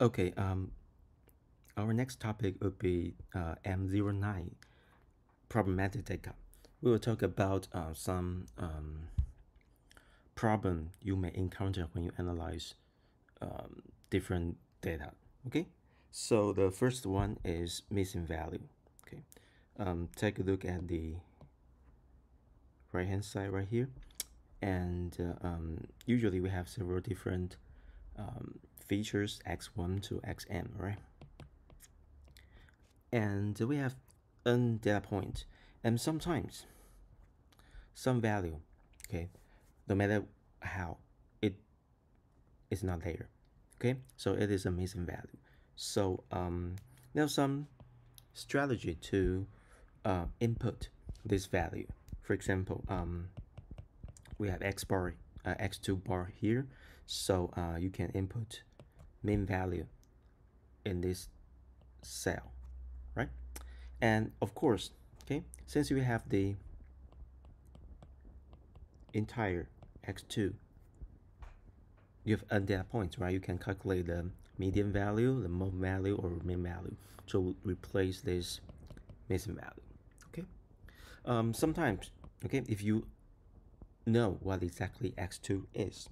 Okay, um, our next topic would be uh, M09 problematic data. We will talk about uh, some um, problem you may encounter when you analyze um, different data. Okay, so the first one is missing value. Okay, um, take a look at the right hand side right here, and uh, um, usually we have several different um, features x1 to xm, right? And we have n data point, and sometimes some value, okay, no matter how it is not there, okay, so it is a missing value. So um, there's some strategy to uh, input this value. For example, um, we have x bar, uh, x2 bar here, so uh, you can input min value in this cell, right? And of course, okay, since we have the entire x2, you have n data points, right? You can calculate the median value, the mode value, or min value to replace this missing value, okay? Um, sometimes, okay, if you know what exactly x2 is,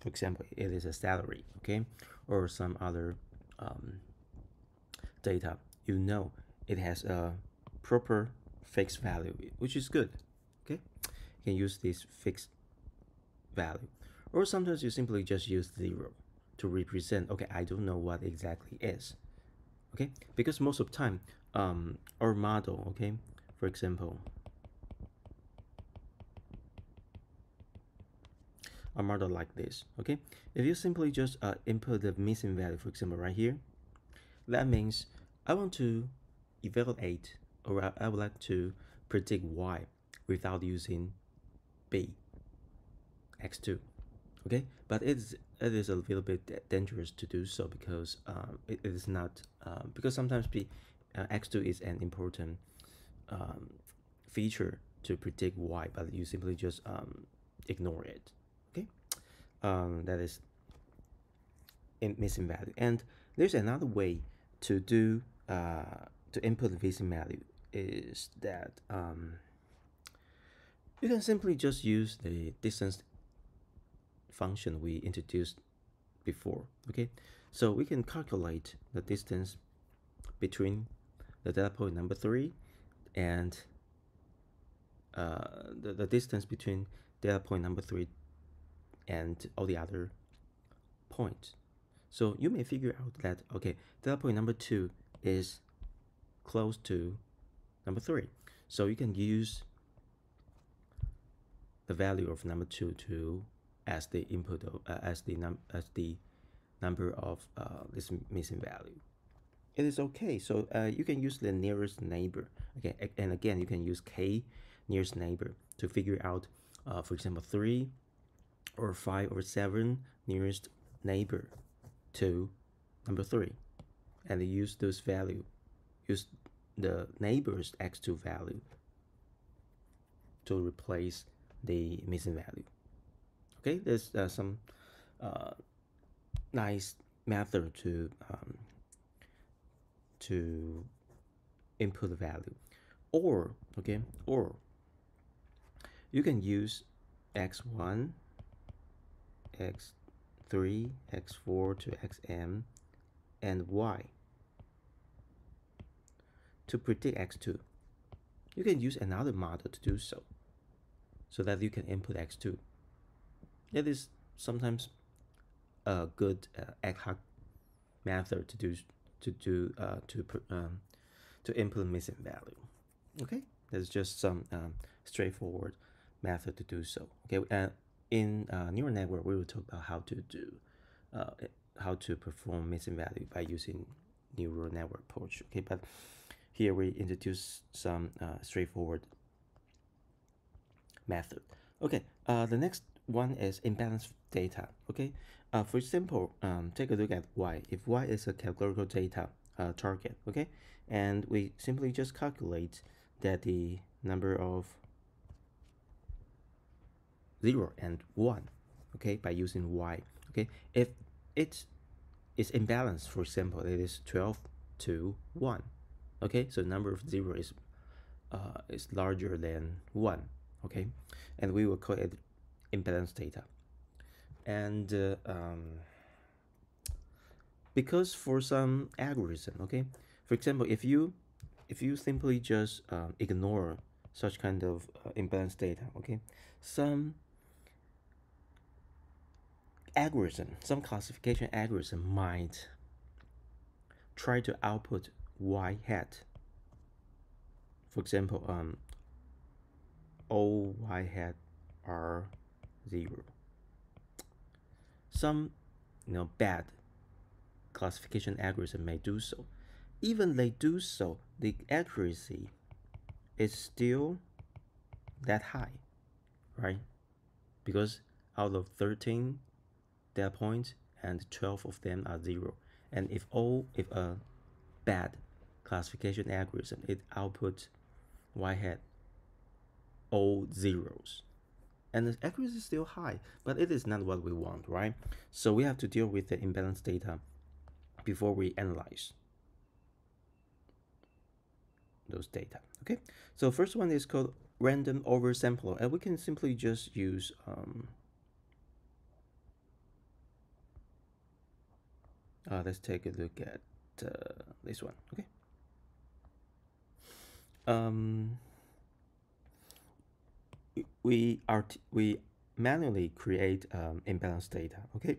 for example, it is a salary, okay, or some other um, data, you know it has a proper fixed value, which is good, okay? You can use this fixed value. Or sometimes you simply just use zero to represent, okay, I don't know what exactly is, okay? Because most of the time, um, our model, okay, for example, a model like this okay? If you simply just uh, input the missing value for example right here that means I want to evaluate or I would like to predict y without using b x2 okay? But it's it is a little bit dangerous to do so because um, it, it is not um, because sometimes b uh, x2 is an important um, feature to predict y but you simply just um, ignore it um, that is missing value. And there's another way to do uh, to input the missing value is that um, you can simply just use the distance function we introduced before. Okay, so we can calculate the distance between the data point number three and uh, the, the distance between data point number three and all the other points. So you may figure out that, okay, data point number two is close to number three. So you can use the value of number two to as the input of, uh, as the num as the number of uh, this missing value. It is okay. So uh, you can use the nearest neighbor. Okay, and again you can use k nearest neighbor to figure out, uh, for example, three or 5 or 7 nearest neighbor to number 3 and use those value use the neighbor's x2 value to replace the missing value. Okay there's uh, some uh, nice method to um, to input the value. Or okay or you can use x1 x3, x4 to xm, and y. To predict x2, you can use another model to do so, so that you can input x2. It is sometimes a good uh, ad hoc method to do to do uh, to um, to input missing value. Okay, that's just some um, straightforward method to do so. Okay, uh, in uh, neural network, we will talk about how to do, uh, how to perform missing value by using neural network approach. Okay, but here we introduce some uh, straightforward method. Okay, uh, the next one is imbalance data. Okay, uh, for example, um, take a look at y. If y is a categorical data uh, target, okay, and we simply just calculate that the number of 0 and 1 okay by using y okay if it is imbalanced, for example, it is 12 to 1. Okay, so number of 0 is, uh, is larger than 1. Okay, and we will call it imbalance data. And uh, um, because for some algorithm, okay, for example, if you if you simply just um, ignore such kind of uh, imbalance data, okay, some algorithm, some classification algorithm might try to output y hat. For example, um, all y hat are zero. Some, you know, bad classification algorithm may do so. Even they do so, the accuracy is still that high, right? Because out of 13 points and 12 of them are zero. And if all, if a bad classification algorithm, it outputs y hat all zeros. And the accuracy is still high, but it is not what we want, right? So we have to deal with the imbalance data before we analyze those data, okay? So first one is called random oversampler, and we can simply just use um, uh, let's take a look at uh, this one okay? Um, we are we manually create um, imbalance data okay?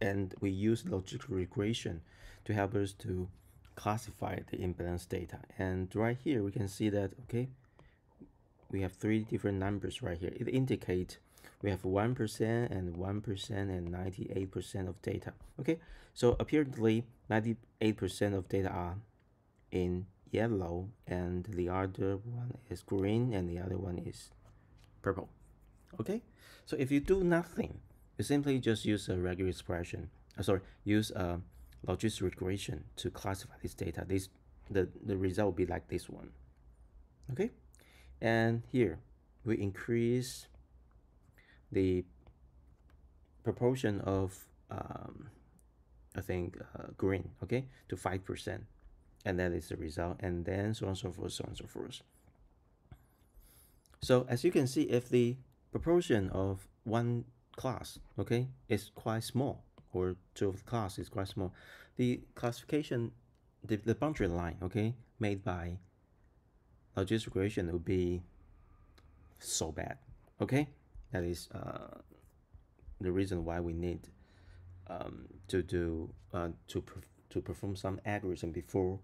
And we use logical regression to help us to classify the imbalance data. And right here we can see that okay? We have three different numbers right here. It indicates we have 1% and 1% and 98% of data. Okay? So apparently 98% of data are in yellow and the other one is green and the other one is purple. Okay? So if you do nothing you simply just use a regular expression uh, sorry use a logistic regression to classify this data. This the the result will be like this one. Okay? And here we increase the proportion of um, I think uh, green okay to five percent. And that is the result. And then so on and so forth so on so forth. So as you can see if the proportion of one class okay is quite small or two of the class is quite small the classification the, the boundary line okay made by logistic regression would be so bad okay that is uh, the reason why we need um, to do uh, to to perform some algorithm before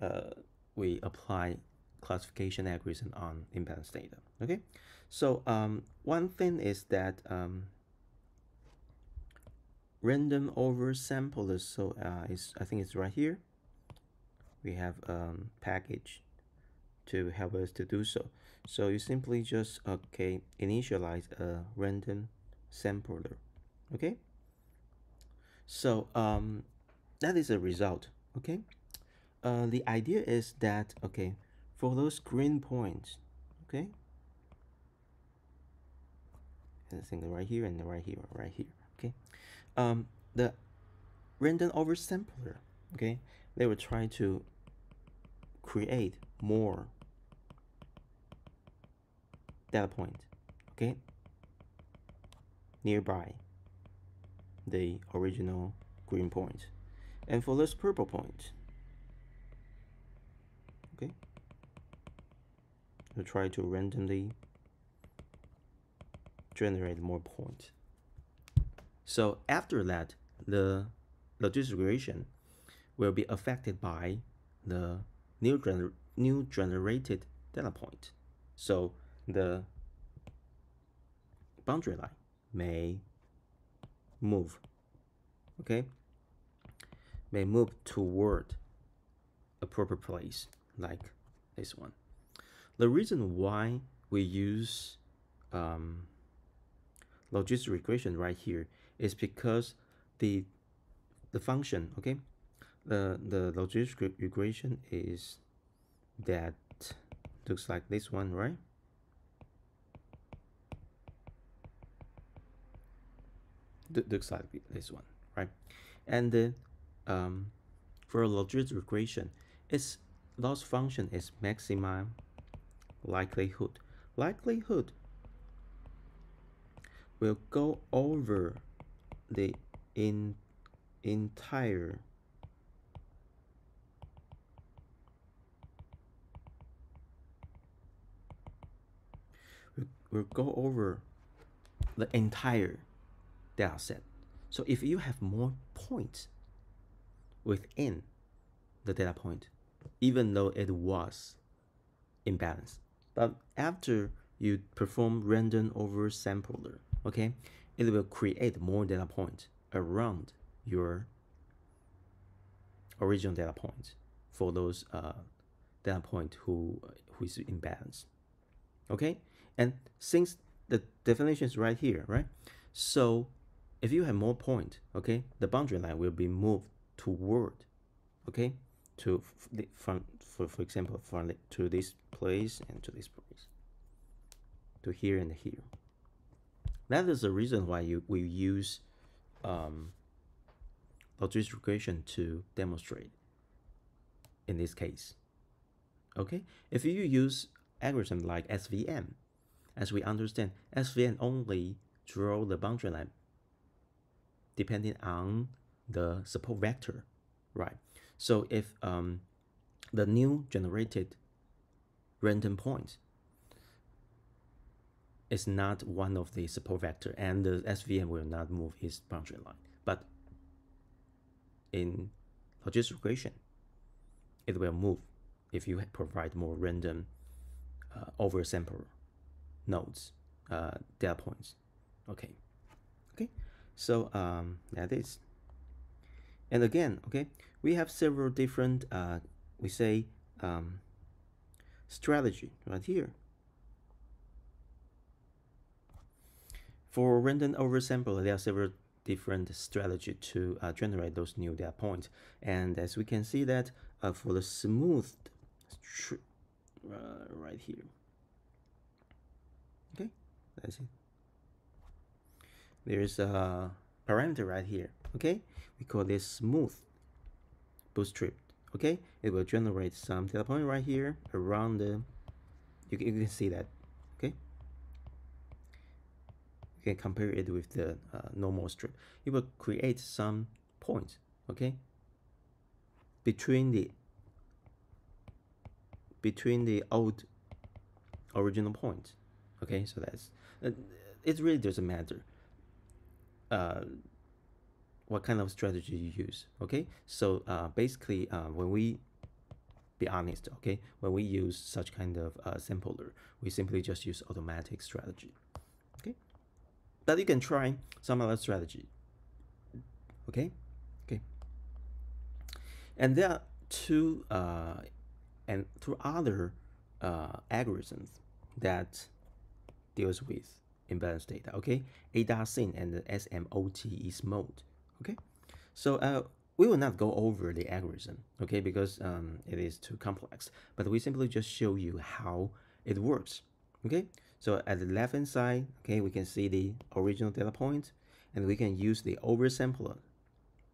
uh, we apply classification algorithm on imbalanced data. Okay, so um, one thing is that um, random oversampler. So uh, is I think it's right here. We have um, package to help us to do so. So you simply just okay initialize a random sampler. Okay. So um, that is a result. Okay. Uh, the idea is that okay for those green points. Okay. I think right here and the right here, right here. Okay. Um, the random oversampler. Okay. They will try to create more data point okay? Nearby the original green point. And for this purple point okay? We'll try to randomly generate more points so after that the the distribution will be affected by the new, gener new generated data point. So the boundary line may move. Okay may move toward a proper place like this one. The reason why we use um, logistic regression right here is because the the function okay the the logistic regression is that looks like this one right looks like this one, right? And uh, um, for a logistic regression, its loss function is maximum likelihood. Likelihood will go over the in entire we'll go over the entire set. So if you have more points within the data point, even though it was imbalanced, but after you perform random oversampler, okay, it will create more data points around your original data point for those uh, data point who who is imbalanced. Okay, and since the definition is right here, right? So if you have more point, okay, the boundary line will be moved toward, okay, to from for for example from to this place and to this place, to here and here. That is the reason why you we use um, logistic regression to demonstrate in this case. Okay, if you use algorithm like SVM, as we understand, SVM only draw the boundary line depending on the support vector, right? So if um, the new generated random point is not one of the support vector and the SVM will not move its boundary line. But in logistic regression, it will move if you provide more random uh, oversample nodes, uh, data points. Okay, okay. So um, that is. And again, okay, we have several different, uh, we say, um, strategy right here. For random oversample, there are several different strategy to uh, generate those new data points. And as we can see that uh, for the smooth, uh, right here, okay, that's it. There's a parameter right here, okay? We call this smooth bootstrap, okay? It will generate some data point right here around the, you can, you can see that, okay? You can compare it with the uh, normal strip. It will create some points, okay? Between the between the old original points, okay? So that's uh, it. Really doesn't matter uh, what kind of strategy you use. Okay, so uh, basically, uh, when we be honest, okay, when we use such kind of uh, sampler, we simply just use automatic strategy. Okay, but you can try some other strategy. Okay, okay, and there are two uh, and two other uh, algorithms that deals with imbalanced data, okay? ADASYN and the SMOTE is mode, okay? So uh, we will not go over the algorithm, okay, because um, it is too complex, but we simply just show you how it works, okay? So at the left hand side, okay, we can see the original data point, and we can use the oversampler,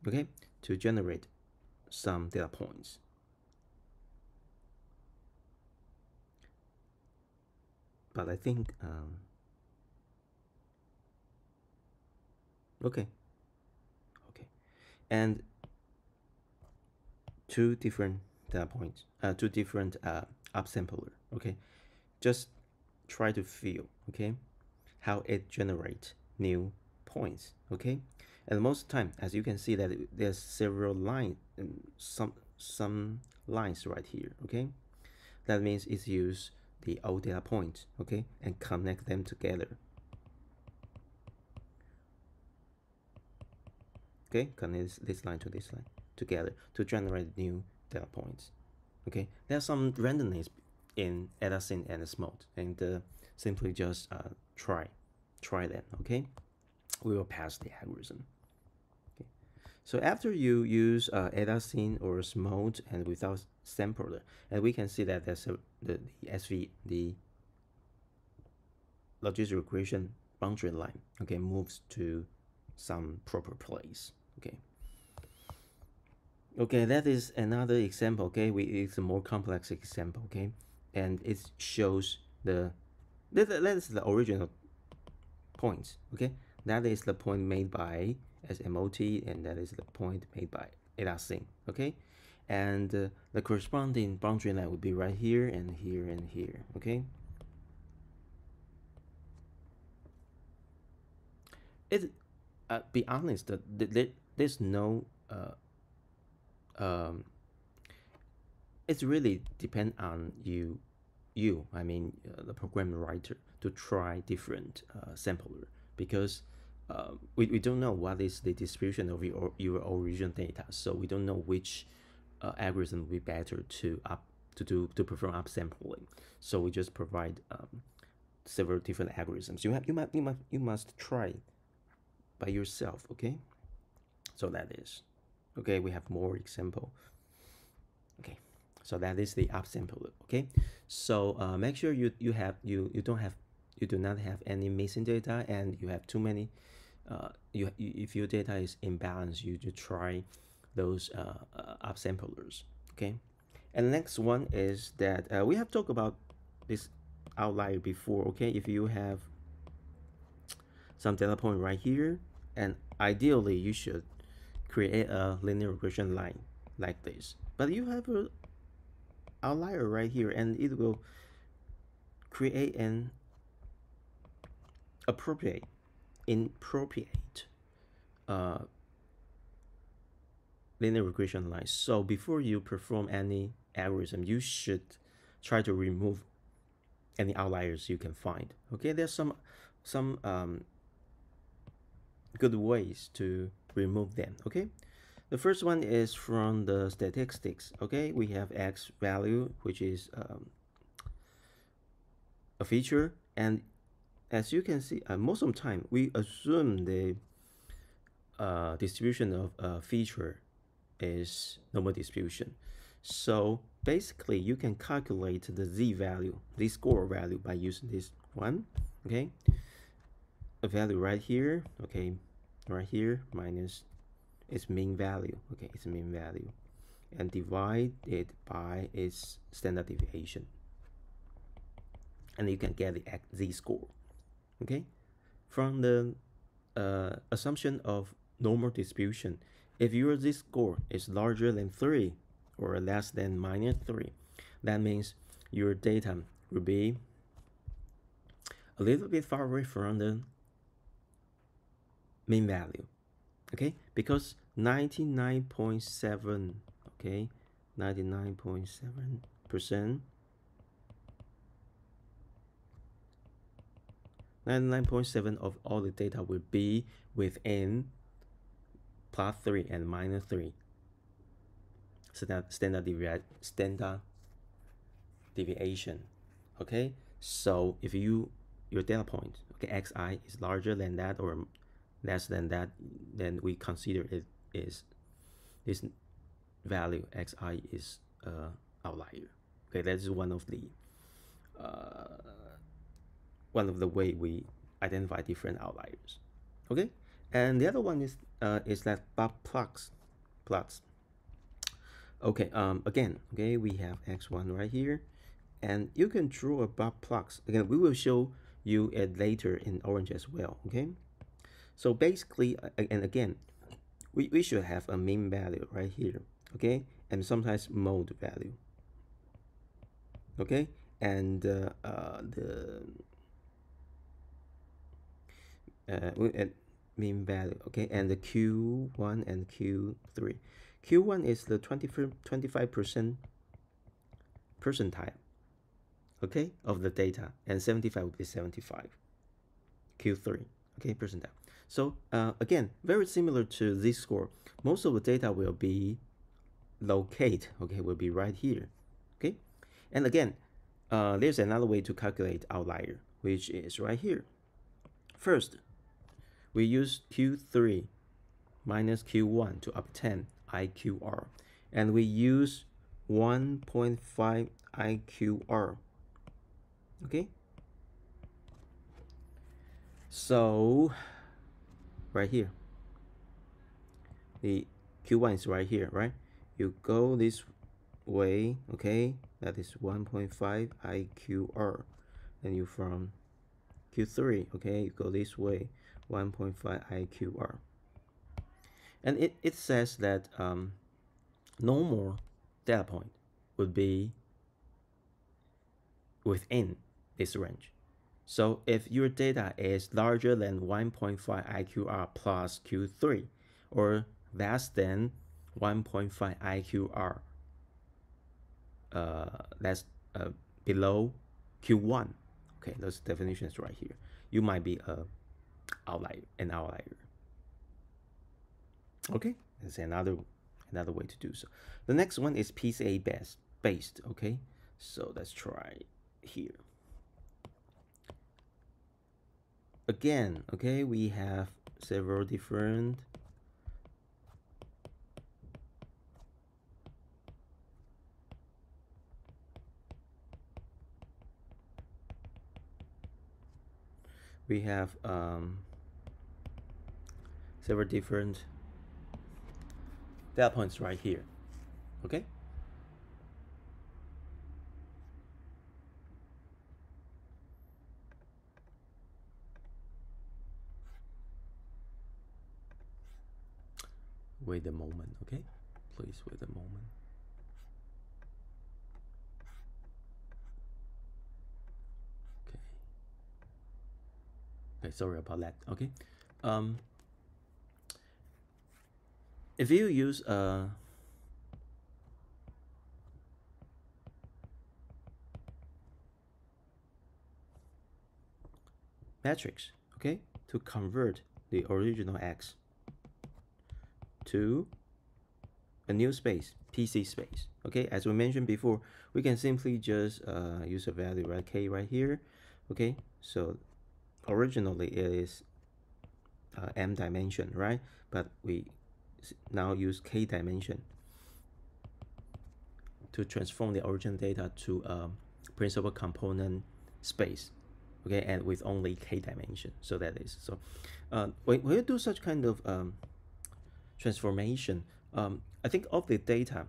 okay, to generate some data points. But I think um, okay. Okay. And two different data points uh, two different uh, upsampler okay? Just try to feel okay how it generates new points okay? And most time as you can see that there's several lines some some lines right here okay? That means it's use the old data point okay and connect them together okay connect this line to this line together to generate new data points. Okay there's some randomness in ADASYN and SMOTE and uh, simply just uh, try try that okay? We will pass the algorithm. Okay so after you use uh, ADASYN or SMOTE and without sampler and we can see that there's a, the, the SV the logistic regression boundary line okay moves to some proper place okay Okay, that is another example. Okay, we it's a more complex example. Okay, and it shows the that, that is the original points. Okay, that is the point made by SMOTE, and that is the point made by ADASYN. Okay, and uh, the corresponding boundary line would be right here and here and here. Okay. It, uh, be honest, that there's no uh, um, it's really depend on you you i mean uh, the program writer to try different uh, sampler because uh, we, we don't know what is the distribution of your, your origin data. So we don't know which uh, algorithm would be better to up to do to perform upsampling. So we just provide um, several different algorithms. You have you must you must you must try by yourself okay so that is okay we have more example. Okay so that is the upsample okay? So uh, make sure you you have you you don't have you do not have any missing data and you have too many uh, you, if your data is imbalanced you to try those uh, uh, upsamplers okay? And next one is that uh, we have talked about this outlier before okay? If you have some data point right here and ideally you should create a linear regression line like this. But you have a outlier right here and it will create an appropriate, inappropriate uh, linear regression line. So before you perform any algorithm, you should try to remove any outliers you can find. Okay, there's some some um, good ways to remove them okay? The first one is from the statistics okay? We have x value which is um, a feature and as you can see uh, most of the time we assume the uh, distribution of a feature is normal distribution. So basically you can calculate the z value the score value by using this one okay? A value right here okay right here minus its mean value okay its mean value. And divide it by its standard deviation. And you can get the z score okay? From the uh, assumption of normal distribution if your z score is larger than 3 or less than minus 3 that means your data will be a little bit far away from the mean value okay? Because 99.7 okay? 99.7 percent. 99.7 of all the data will be within plus 3 and minus 3 so that standard devi standard deviation okay? So if you your data point okay xi is larger than that or less than that, then we consider it is this value xi is uh, outlier. Okay, that is one of the uh, one of the way we identify different outliers. Okay, and the other one is uh, is that box plots plots. Okay, um, again, okay, we have x1 right here, and you can draw a box plots. Again, we will show you it later in Orange as well. Okay. So basically, and again, we, we should have a mean value right here, okay? And sometimes mode value, okay? And uh, uh, the uh, mean value, okay? And the Q1 and Q3. Q1 is the 25% percentile, okay, of the data, and 75 would be 75. Q3, okay, percentile. So uh, again, very similar to this score. Most of the data will be locate, okay, will be right here, okay? And again, uh, there's another way to calculate outlier, which is right here. First, we use Q3 minus Q1 to obtain IQR. And we use 1.5 IQR. Okay? So right here. The Q1 is right here, right? you go this way okay? That is 1.5 IQR and you from Q3 okay? You go this way 1.5 IQR and it, it says that um, more data point would be within this range so if your data is larger than 1.5 IQR plus Q3 or less than 1.5 IQR uh, that's uh, below Q1 okay those definitions right here you might be a outlier an outlier. Okay that's another another way to do so. The next one is PCA based based okay? So let's try here again okay we have several different we have um, several different data points right here okay wait a moment okay please wait a moment. Okay. Okay sorry about that. Okay. Um if you use a matrix okay to convert the original x to a new space, PC space. Okay, as we mentioned before, we can simply just uh, use a value right k right here. Okay, so originally it is uh, m dimension, right? But we now use k dimension to transform the origin data to a principal component space okay and with only k dimension so that is so uh, when, when you do such kind of um, transformation, um, I think of the data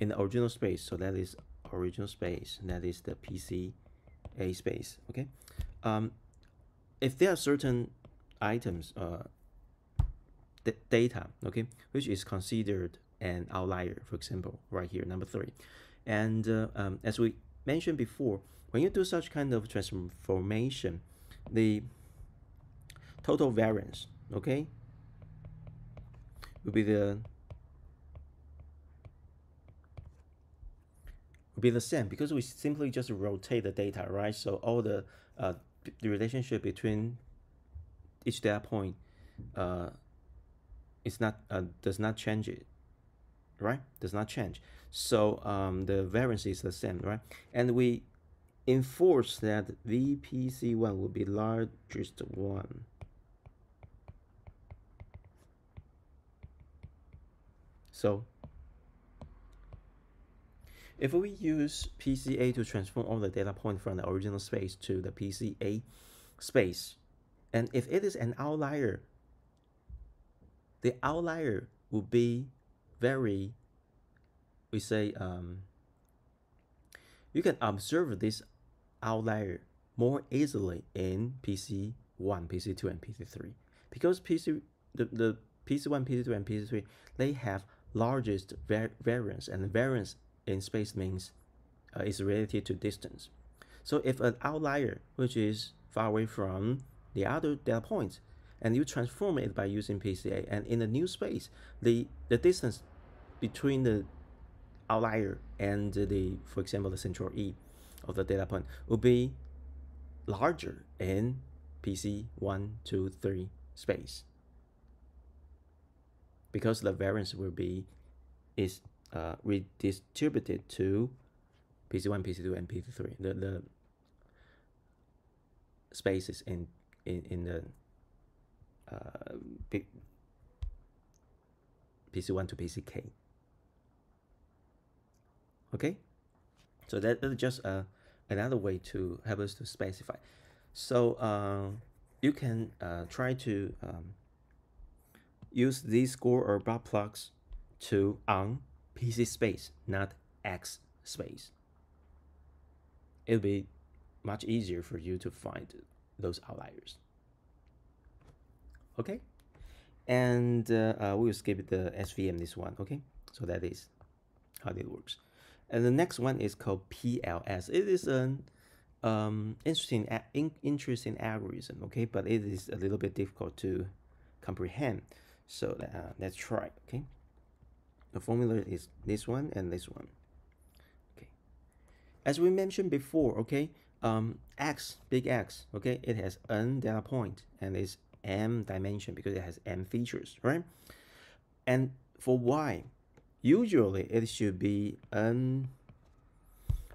in the original space, so that is original space, that is the PCA space, okay? Um, if there are certain items, uh, data, okay, which is considered an outlier, for example, right here, number three. And uh, um, as we mentioned before, when you do such kind of transformation, the total variance, okay, will be the be the same because we simply just rotate the data, right? So all the uh, the relationship between each data point uh, is not uh, does not change it, right? Does not change. So um, the variance is the same, right? And we enforce that VPC1 will be largest one. So if we use PCA to transform all the data point from the original space to the PCA space, and if it is an outlier, the outlier will be very, we say, um, you can observe this outlier more easily in PC1, PC2, and PC3 because PC the, the PC1, PC2, and PC3 they have largest var variance, and variance in space means uh, is related to distance. So if an outlier, which is far away from the other data points, and you transform it by using PCA, and in a new space, the, the distance between the outlier and the, for example, the central E of the data point will be larger in PC 1, 2, 3 space because the variance will be is uh, redistributed to PC1, PC2, and PC3. The the spaces in in in the uh, P, PC1 to PCK. Okay, so that, that's just uh, another way to help us to specify. So uh, you can uh, try to um, use these score or bar plugs to on PC space, not X space. It'll be much easier for you to find those outliers. Okay, and uh, uh, we'll skip the SVM this one. Okay, so that is how it works. And the next one is called PLS. It is an um, interesting, in, interesting algorithm. Okay, but it is a little bit difficult to comprehend. So uh, let's try. Okay, the formula is this one and this one. Okay, as we mentioned before. Okay, um, X, big X. Okay, it has n data point and it's m dimension because it has m features, right? And for y, usually it should be n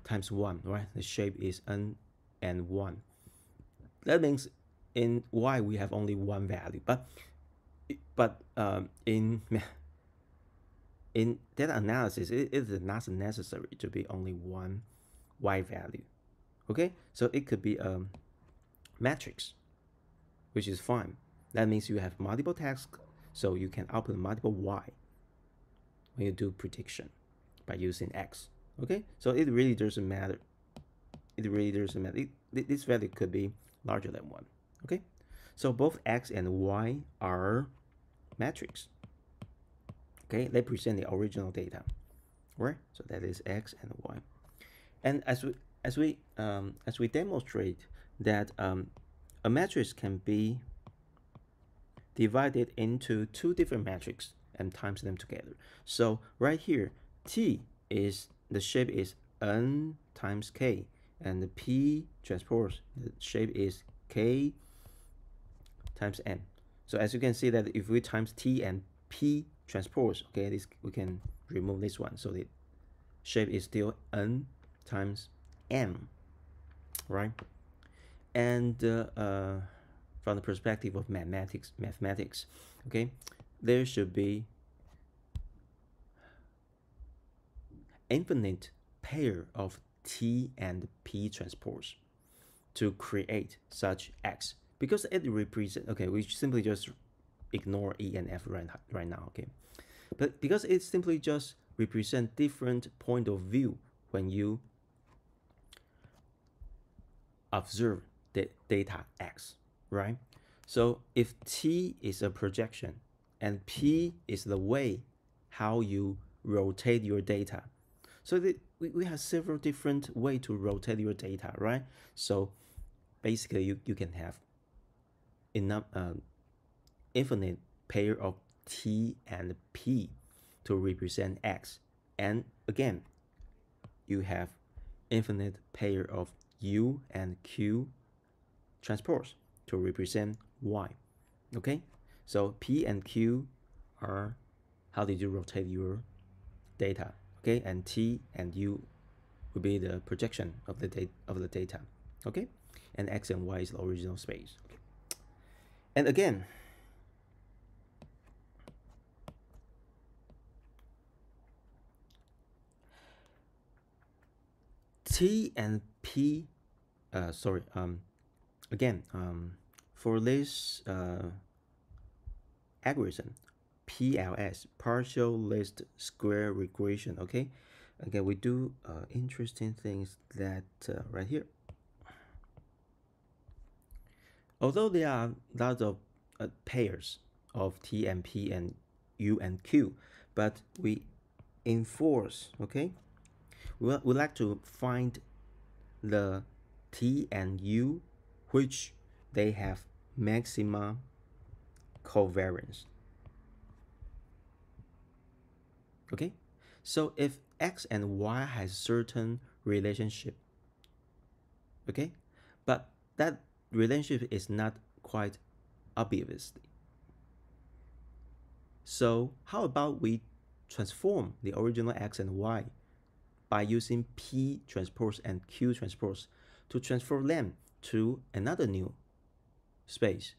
times 1, right? The shape is n and 1. That means in y we have only one value, but but um, in in data analysis, it is not necessary to be only one y value. Okay, so it could be a matrix which is fine. That means you have multiple tasks, so you can output multiple y when you do prediction by using x. Okay, so it really doesn't matter. It really doesn't matter. It, this value could be larger than one. Okay, so both x and y are matrix. Okay, they present the original data, right? So that is x and y. And as we as we um, as we demonstrate that um, a matrix can be divided into two different matrices and times them together. So right here, T is the shape is n times k, and the P transpose the shape is k times n. So as you can see that if we times T and P transpose, okay, this we can remove this one. So the shape is still n times m, right? and uh, uh, from the perspective of mathematics mathematics okay there should be infinite pair of t and p transpose to create such x because it represents okay we simply just ignore e and f right, right now okay but because it simply just represent different point of view when you observe the data x, right? So if t is a projection and p is the way how you rotate your data. So the, we, we have several different way to rotate your data, right? So basically you, you can have enough um, infinite pair of t and p to represent x. And again, you have infinite pair of u and q transpose to represent y. Okay, so P and Q are how did you rotate your data. Okay, and T and U will be the projection of the data of the data. Okay, and X and Y is the original space. Okay. And again, T and P, uh, sorry, um, again, um, for this uh, algorithm, PLS, partial least square regression, okay? Again, we do uh, interesting things that uh, right here. Although there are lots of uh, pairs of T and P and U and Q, but we enforce, okay? We, we like to find the T and U which they have maximum covariance. Okay, so if x and y has certain relationship, okay, but that relationship is not quite obvious. So how about we transform the original x and y by using p transpose and q transpose to transform them to another new space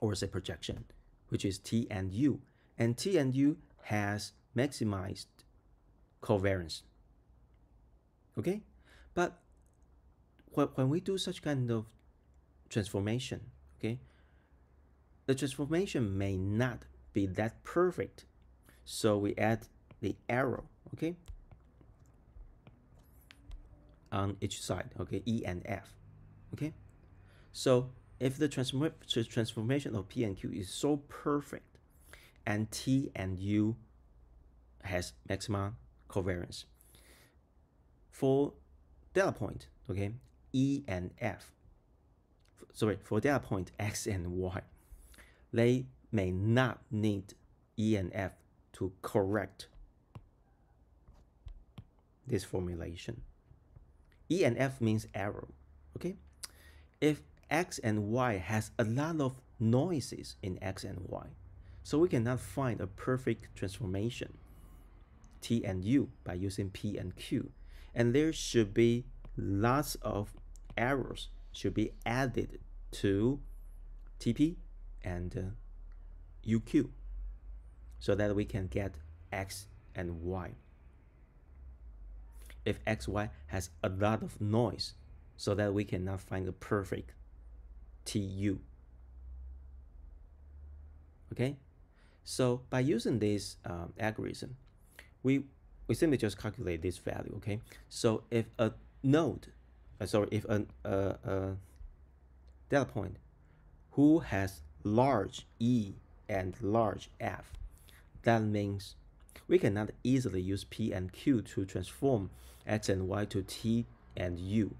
or say projection, which is T and U. And T and U has maximized covariance. Okay? But when we do such kind of transformation, okay, the transformation may not be that perfect. So we add the arrow, okay? On each side, okay, E and F, okay? So if the transform transformation of P and Q is so perfect and T and U has maximum covariance, for data point, okay, E and F, sorry, for data point X and Y, they may not need E and F to correct this formulation. E and F means error, okay? If X and Y has a lot of noises in X and Y, so we cannot find a perfect transformation T and U by using P and Q. And there should be lots of errors should be added to TP and uh, UQ so that we can get X and Y. If XY has a lot of noise so that we cannot find the perfect TU. Okay, so by using this um, algorithm, we we simply just calculate this value. Okay, so if a node, uh, sorry, if a, a, a data point who has large E and large F, that means we cannot easily use P and Q to transform X and Y to T and U.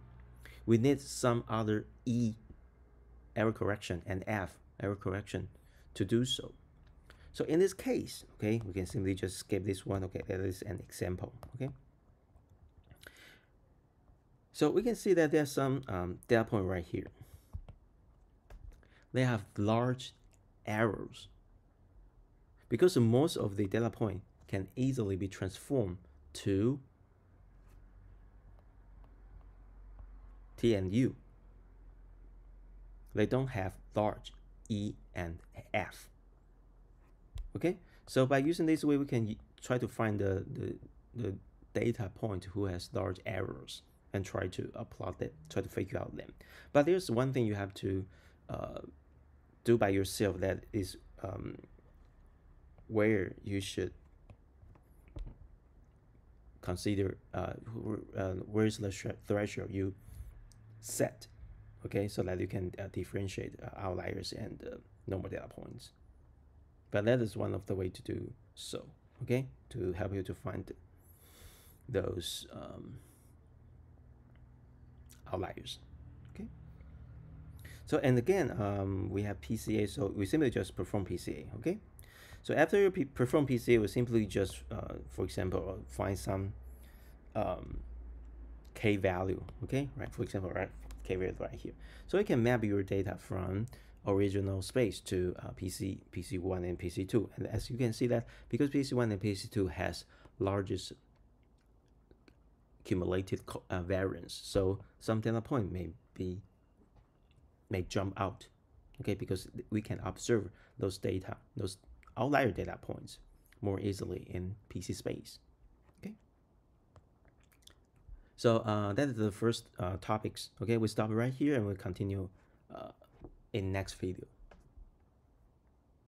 We need some other E error correction and F error correction to do so. So in this case, okay, we can simply just skip this one. Okay, that is an example. Okay. So we can see that there's some um, data point right here. They have large errors because most of the data point can easily be transformed to T and U. They don't have large E and F. Okay, so by using this way, we can try to find the, the, the data point who has large errors and try to plot it, try to figure out them. But there's one thing you have to uh, do by yourself that is um, where you should consider uh, uh, where's the threshold you set. Okay so that you can uh, differentiate uh, outliers and uh, normal data points. But that is one of the way to do so okay? To help you to find those um, outliers okay? So and again um, we have PCA so we simply just perform PCA okay? So after you perform PCA we simply just uh, for example find some um, k value okay right for example right k value right here so you can map your data from original space to uh, PC, PC1 and PC2. And as you can see that because PC1 and PC2 has largest cumulated uh, variance, so some data point may be may jump out, okay, because we can observe those data, those outlier data points more easily in PC space. So uh, that is the first uh, topics. Okay, we stop right here and we we'll continue uh, in next video.